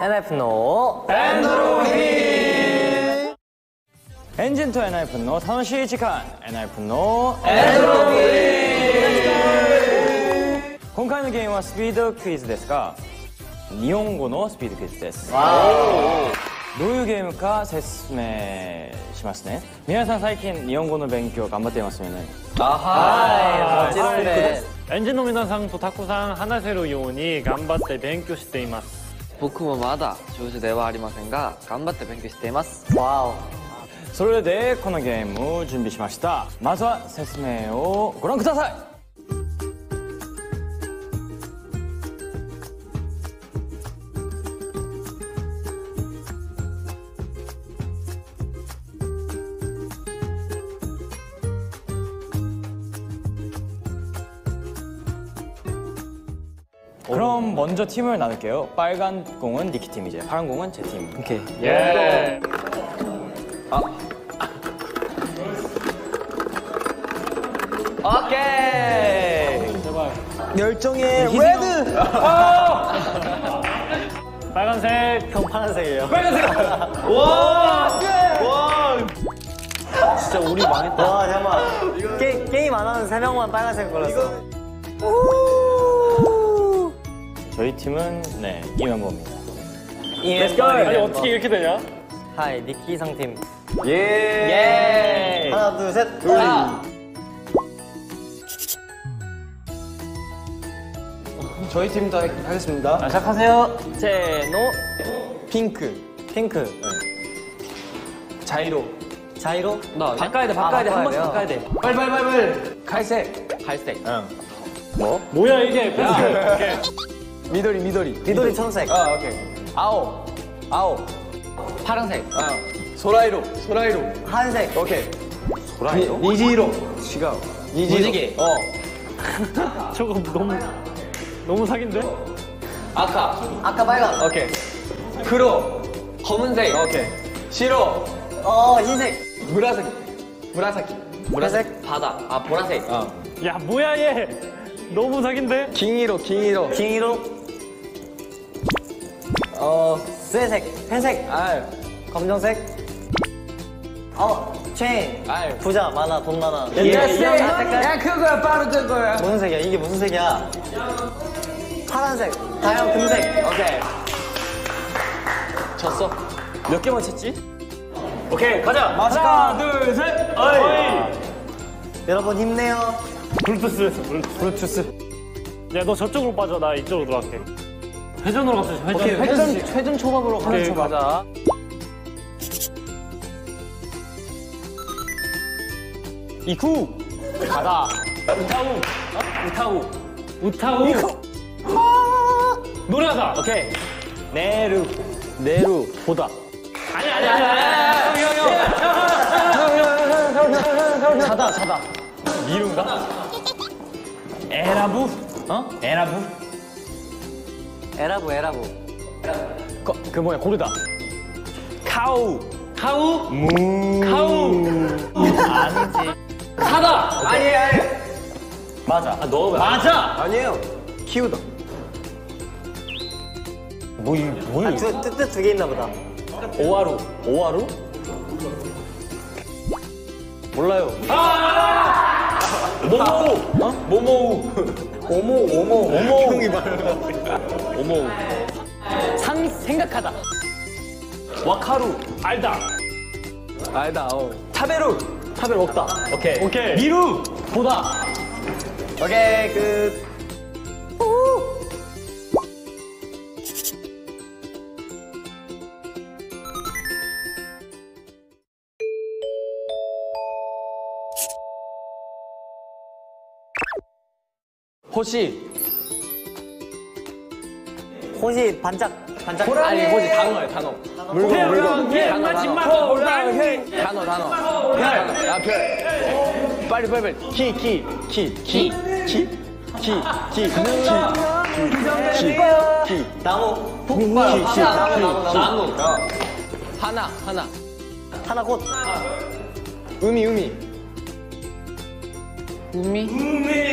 NF のエンドロフィ。エンジンと NF の楽しい時間 NF のエンドロフィ今回のゲームはスピードクイズですが日本語のスピードクイズですどういうゲームか説明しますね皆さん最近日本語の勉強頑張っていますよねあはいもちろんですエンジンの皆さんとたくさん話せるように頑張って勉強しています。僕もまだ上手ではありませんが頑張って勉強しています。わそれでこのゲームを準備しました。まずは説明をご覧ください 그럼 먼저 팀을 나눌게요. 빨간 공은 니키 팀 이제 파란 공은 제 팀. 오케이. 예. 오케이. 열정의 red! 빨간색 형 파란색이에요. 진짜 우리 망했다. 와 잠깐만. 게, 게임 안 하는 세 명만 빨간색 골랐어 저희 팀은 네, 이 멤버입니다. Let's go 아니 어떻게 이렇게 되냐? hi 니키 상팀. 예. 하나 둘셋 아, 저희 팀도 하- 하겠습니다. 자, 시작하세요. 제노 핑크, 핑크. 자이로, 자이로? 너 바꿔야 돼 바꿔야 돼. 한 번씩 바꿔야 돼 빨빨빨빨, 갈색, 갈색. 뭐야 이게? 오케이. 미도리, 미도리. 미도리 청색 아, 오케이. 아오, 아오. 파란색 아, 소라이로, 소라이로. 하얀색 오케이. 소라이로? 니, 니지로. 시각. 니지로. 무지개. 어. 저거 너무 너무 사기인데 아까. 아까 빨간 오케이. 크로. 검은색 오케이. 시로. 어 흰색 무라사키. 무라사키. 무라색 바다 아 보라색 어. 야 뭐야 얘 너무 사기인데 킹이로, 킹이로. 킹이로 어, 쇠색 펜색 아, 검정색 어 체인 아유. 부자 많아 돈 많아 예, 야, 예. 야, 야, 그거야, 바로 저거야. 무슨 색이야 이게 무슨 색이야 파란색 다양 금색 오케이. 졌어. 몇 개 맞췄지? 오케이 가자 하나, 둘, 셋. 어이 여러분 힘내요 블루투스 블루투스 브루투스. 야너 저쪽으로 빠져 나 이쪽으로 들어갈게 회전으로 갑시다 회전 오케이, 회전, 회전 초밥으로 가는 초밥. 가자 이쿠. 가다 우타우 우타우 우타우 노래하다 오케이. 네루. 네루. 보다. 아니 아니 아니 아니 형형형 자다, 자다. 미루인가? 에라부? 어? 에라부? 에라부 에라부 거, 그 뭐야, 고르다. 카우. 카우 무. 카우 아니지. 사다 아니, 아니. 맞아. 아, 너 왜? 맞아 아니에요. 키우다. 뭐, 이, 뭐, 아, 두, 뜻두개 있나 보다 오하루. 오하루? 몰라요. 모모. 어? 모모. 오모 오모 오모. 형이 오모. 상, 생각하다. 와카루. 알다 알다, 어. 타베루. 타베루 없다. 오케이. 오케이. 미루. 보다. 오케이 끝 호시. 호시 반짝 반짝 아니, 호시 단어야, 단어. 물건, 물건. 호랑이 단어, 단어. 별. 야, 별. 빨리, 빨리, 빨리. 키, 키, 키, 키, 키, 키, 키, 키, 키, 키. 나무 폭발. 키, 키, 나무 나무. 어. 하나, 하나. 하나 곧 의미, 의미. 우미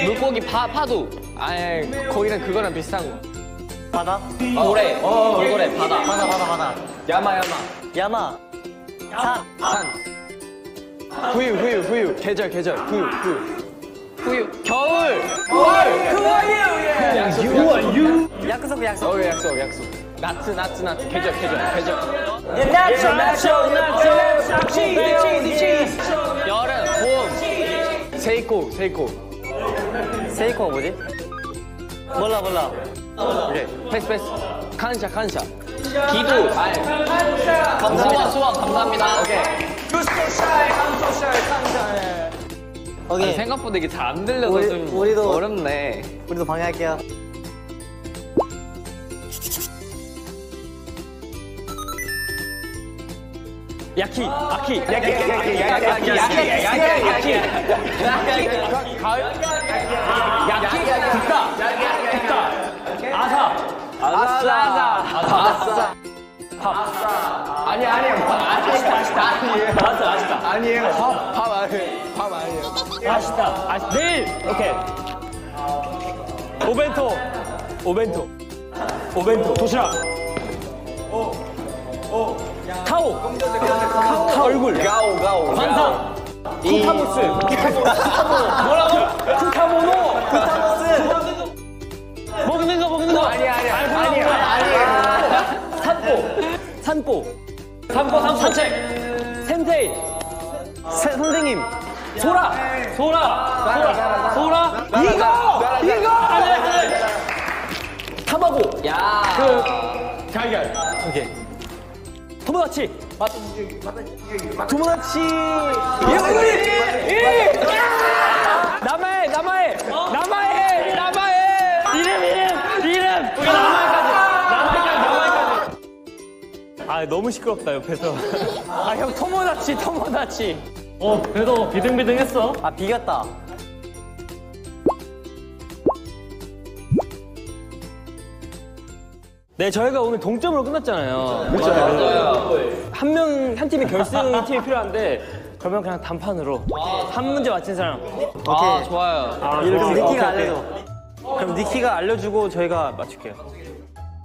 물고기 파 파도 아예 거기랑 그거랑 비슷한 거. 바다. 고래. 돌고래. 바다. 바다, 바다, 바다. 야마, 야마. 야마. 산. 산. 후유, 후유, 후유. 계절, 계절. 후유, 후유. 후유. 겨울. 약속, 약속. 약속, 약속. 어, 약속, 약속. 나츠, 나츠, 나츠. 계절, 계절, 계절. 나초, 나초, 나초. 치즈, 치즈, 치즈. 여름, 봄. 세이코, 세이코. 세이코가 뭐지? 몰라, 몰라. 오케이. 패스, 패스. 칸샤, 칸샤. 기도. 아, 감사합니다. 수원, 감사합니다. 오케이. 오케이. 생각보다 이게 잘 안 들려서 우리- 좀 우리도- 어렵네. 우리도 방해할게요. 야키, 아키, 야키, 야키, 야키, 야키, 야키, 야키, 야키. 가을? 야키, 아싸. 아니, 아니에요. 아시다, 아시다. 아니에요. 아싸, 아시다. 아니에요. 밥, 밥 아니에요. 밥 아니에요. 아시다. 아, 내일. 오케이. 오벤토. 오벤토. 오벤토. 도시락. 카오. 카오. 얼굴. 가오, 가오. 반상. 쿠타모스. 뭐라고? 쿠타모노. 먹는 산보. 산보 산보. 산책. 센테이. 세, 선생님. 소라. 소라. 소라. 소라. 이거. 이거. 아니 아니. 타마고. 야. 그 달걀. 오케이. 토모다치. 맞. 토모다치. 이거리. 이. 아 너무 시끄럽다 옆에서 아 형 토모다치 토모다치 어, 그래도 비등비등했어. 아, 비겼다. 네 저희가 오늘 동점으로 끝났잖아요 맞아요. 한 명 한 팀이 결승 팀이 필요한데 그러면 그냥 단판으로 한 문제 맞힌 사람 아, 좋아요. 아, 그럼. 니키가 알려줘. 그럼 니키가 알려주고 저희가 맞출게요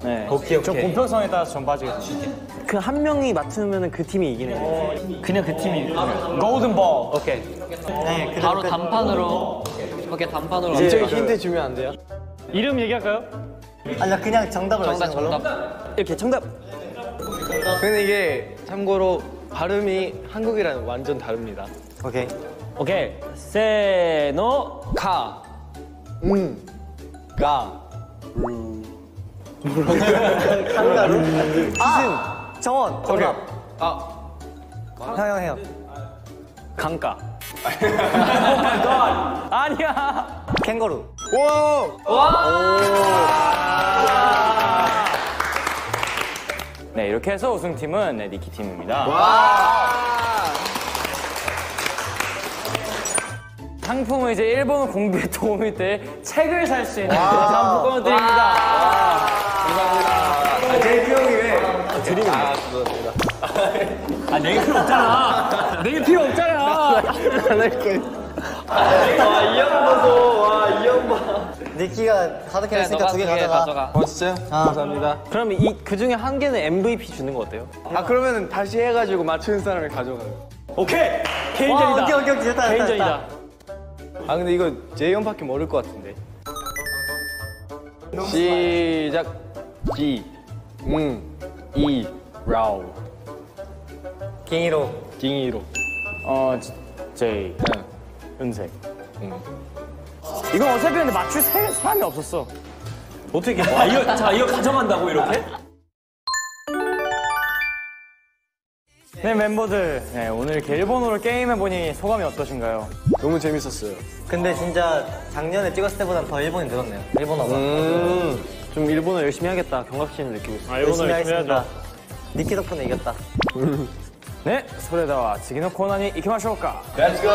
네. 오케이 오케이 좀 공평성에 따라서 전 빠지겠습니다 그 한 명이 맞추면 그 팀이 이기는 거예요. 그냥 그 팀이 골든 볼 오케이 네, 그 바로 단판으로. 이렇게 단판으로. 저기 힌트 주면 안 돼요? 이름 얘기할까요? 아니, 나 그냥 정답을 정답, 맞히는 걸로. 정답. 이렇게 정답 근데 이게 참고로 발음이 한국이랑 완전 다릅니다. 오케이. 오케이 세노 카, 음, 가, 아! 정원, 정답. 아, 형, 형, 형. 강가 아니야 캥거루. 네 이렇게 해서 우승팀은 네, 니키 팀입니다 상품은 이제 일본어 공부에 도움이 될 책을 살 수 있는 상품권을 드립니다 제이크 형이 왜? 아 내게 필요 없잖아 내게 필요 없잖아 니키가 가득 했으니까 두개 가져가. 가져가. 어, 진짜요? 감사합니다. 그럼 이 그 중에 한 개는 MVP 주는 거 어때요? 아, 그러면 다시 해가지고 맞추는 사람이 가져가요. 오케이 와, 개인전이다 오케이, 오케이, 오케이. 됐다, 됐다, 개인전이다 됐다. 아, 근데 이거 제이 형밖에 모를 것 같은데. 시작. G, 응, 이, 라우, 갱이로. 징이로. 어 지- 제이 응. 은색 응. 이건 어차피 근데 맞출 세- 사람이 없었어 어떻게 와 이거 자 이거 가져간다고 이렇게? 네 멤버들 네, 오늘 이렇게 일본어로 게임해보니 소감이 어떠신가요? 너무 재밌었어요. 근데 진짜 작년에 찍었을 때보단 더 일본이 늘었네요. 일본어가. 좀 일본어 열심히 하겠다 경각심을 느끼고 있어요. 아, 일본어 열심히 하겠습니다. 니키 덕분에 이겼다. 네, 소레다와 지기노 코나니 이키마쇼카. Let's go.